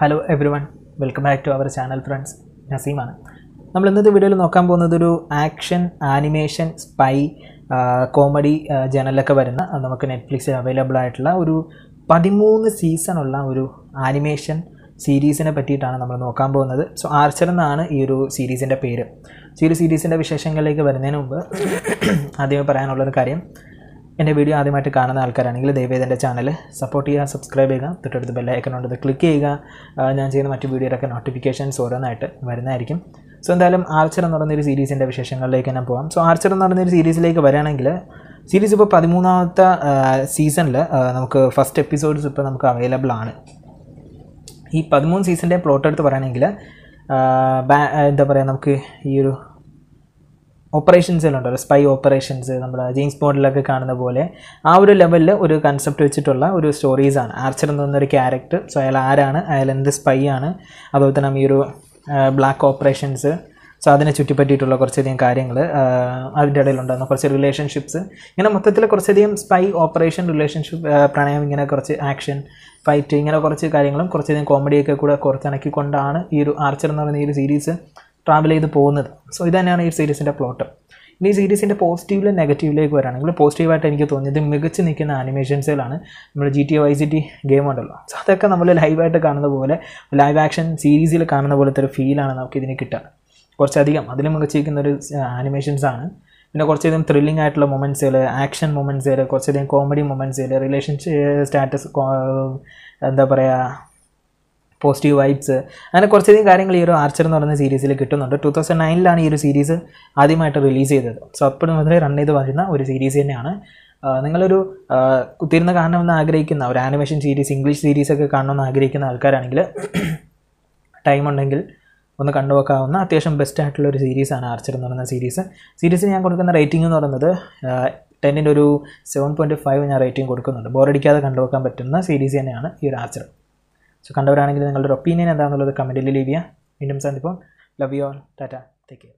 Hello everyone welcome back to our channel friends നസീമാണ് നമ്മൾ ഇന്നത്തെ വീഡിയോയിൽ നോക്കാൻ പോകുന്നത് ഒരു ആക്ഷൻ ആനിമേഷൻ സ്പൈ കോമഡി ജനലൊക്കെ വരുന്ന നമുക്ക് നെറ്റ്ഫ്ലിക്സിൽ അവൈലബിൾ ആയിട്ടുള്ള ഒരു പതിമൂന്ന് സീസണുള്ള ഒരു ആനിമേഷൻ സീരീസിനെ പറ്റിയിട്ടാണ് നമ്മൾ നോക്കാൻ പോകുന്നത്. സോ ആർച്ചർ എന്നാണ് ഈ ഒരു സീരീസിന്റെ പേര്. ഈ സീരീസിന്റെ വിശേഷങ്ങളിലേക്ക് വരുന്നതിന് മുമ്പ് ആദ്യമേ പറയാനുള്ളൊരു കാര്യം. എന്റെ വീഡിയോ ആദ്യമായിട്ട് കാണുന്ന ആൾക്കാരാണെങ്കിൽ ദയവേദ എന്റെ ചാനൽ സപ്പോർട്ട് ചെയ്യുക സബ്സ്ക്രൈബ് ചെയ്യുക തൊട്ടടുത്ത് ബെല്ലൈക്കൺ ഉണ്ട് ക്ലിക്ക് ചെയ്യുക. ഞാൻ ചെയ്യുന്ന മറ്റു വീഡിയോയിലൊക്കെ നോട്ടിഫിക്കേഷൻസ് ഓരോന്നായിട്ട് വരുന്നതായിരിക്കും. സോ എന്തായാലും ആർച്ചർ എന്ന് പറയുന്നൊരു സീരീസിന്റെ വിശേഷങ്ങളിലേക്ക് തന്നെ പോകാം സോ ആർച്ചർ എന്ന് പറയുന്നൊരു സീരീസിലേക്ക് വരികയാണെങ്കിൽ സീരീസ് ഇപ്പോൾ പതിമൂന്നാമത്തെ സീസണിൽ നമുക്ക് ഫസ്റ്റ് എപ്പിസോഡ്സ് ഇപ്പോൾ നമുക്ക് അവൈലബിൾ ആണ്. ഈ പതിമൂന്ന് സീസണിന്റെ പ്ലോട്ട് എടുത്ത് പറയുകയാണെങ്കിൽ എന്താ പറയുക നമുക്ക് ഈ ഒരു ഓപ്പറേഷൻസിലുണ്ടല്ലോ സ്പൈ ഓപ്പറേഷൻസ് നമ്മുടെ ജെയിംസ് ബോണ്ടിലൊക്കെ കാണുന്ന പോലെ. ആ ഒരു ലെവലിൽ ഒരു കൺസെപ്റ്റ് വെച്ചിട്ടുള്ള ഒരു സ്റ്റോറീസാണ് ആർച്ചർ എന്ന് ഒരു ക്യാരക്ടർ സോ അയാൾ ആരാണ്? അയാൾ എന്ത് സ്പൈ ആണ്? അതുപോലെ തന്നെ ഈ ഒരു ബ്ലാക്ക് ഓപ്പറേഷൻസ് സോ അതിനെ ചുറ്റിപ്പറ്റിയിട്ടുള്ള കുറച്ചധികം കാര്യങ്ങൾ അതിന്റെ ഇടയിലുണ്ടാകുന്ന കുറച്ച് റിലേഷൻഷിപ്സ് ഇങ്ങനെ മൊത്തത്തിൽ കുറച്ചധികം സ്പൈ ഓപ്പറേഷൻ റിലേഷൻഷിപ്പ് പ്രണയം ഇങ്ങനെ കുറച്ച് ആക്ഷൻ ഫൈറ്റ് ഇങ്ങനെ കുറച്ച് കാര്യങ്ങളും കുറച്ചധികം കോമഡിയൊക്കെ കൂടെ കുറച്ചിണക്കിക്കൊണ്ടാണ് ഈ ഒരു ആർച്ചർ എന്ന് പറയുന്ന ഈ ഒരു സീരീസ് ട്രാവൽ ചെയ്ത് പോകുന്നത്. സോ ഇത് തന്നെയാണ് ഈ സീരീസിന്റെ പ്ലോട്ട് ഇനി സീരീസിന്റെ പോസിറ്റീവിലും നെഗറ്റീവിലേക്ക് വരാണെങ്കിൽ പോസിറ്റീവായിട്ട് എനിക്ക് തോന്നിയത് മികച്ച് നിൽക്കുന്ന ആനിമേഷൻസിലാണ് നമ്മുടെ G T Y C T game ഉണ്ടല്ലോ. സോ അതൊക്കെ നമ്മൾ ലൈവായിട്ട് കാണുന്ന പോലെ ലൈവ് ആക്ഷൻ സീരീസിൽ കാണുന്ന പോലത്തെ ഒരു ഫീലാണ് നമുക്ക് ഇതിന് കിട്ടുക. കുറച്ചധികം അതിലും മികച്ചിരിക്കുന്ന ഒരു ആനിമേഷൻസാണ് പിന്നെ കുറച്ചധികം ത്രില്ലിംഗ് ആയിട്ടുള്ള മൊമെന്റ്സുകൾ ആക്ഷൻ മൊമെന്റ്സുകൾ കുറച്ചധികം കോമഡി മൊമെന്റ്സുകൾ റിലേഷൻഷിപ്പ് സ്റ്റാറ്റസ് എന്താ പറയുക പോസിറ്റീവ് വൈബ്സ് അങ്ങനെ കുറച്ചധികം കാര്യങ്ങൾ ഈ ഒരു ആർച്ചർ എന്ന് പറയുന്ന സീരീസിൽ കിട്ടുന്നുണ്ട്. ടു തൗസൻഡ് നയനിലാണ് ഈ ഒരു സീരീസ് ആദ്യമായിട്ട് റിലീസ് ചെയ്തത്. സോ അപ്പോൾ മുതൽ റൺ ചെയ്ത് വരുന്ന ഒരു സീരീസ് തന്നെയാണ്. നിങ്ങളൊരു കുത്തിരുന്ന് കാണണമെന്ന് ആഗ്രഹിക്കുന്ന ഒരു ആനിമേഷൻ സീരീസ് ഇംഗ്ലീഷ് സീരീസ് ഒക്കെ കാണണമെന്ന് ആഗ്രഹിക്കുന്ന ആൾക്കാരാണെങ്കിൽ ടൈം ഉണ്ടെങ്കിൽ ഒന്ന് കണ്ടുവെക്കാവുന്ന അത്യാവശ്യം ബെസ്റ്റ് ആയിട്ടുള്ള ഒരു സീരീസാണ് ആർച്ചർ എന്ന് പറയുന്ന സീരീസ് സീരീസിന് ഞാൻ കൊടുക്കുന്ന റേറ്റിംഗ് എന്ന് പറയുന്നത് ടെന്നിന്റെ ഒരു സെവൻ പോയിന്റ് ഫൈവ് ഞാൻ റേറ്റിംഗ് കൊടുക്കുന്നുണ്ട്. ബോറടിക്കാതെ കണ്ടുവെക്കാൻ പറ്റുന്ന സീരീസ് തന്നെയാണ് ഈ ഒരു ആർച്ചർ സോ കണ്ടവരാണെങ്കിൽ നിങ്ങളുടെ ഒപ്പീനിയൻ എന്താണെന്നുള്ളത് കമന്റിൽ ലീവ് ചെയ്യുക. വീണ്ടും സന്ദിപ്പം love you all ta-ta take care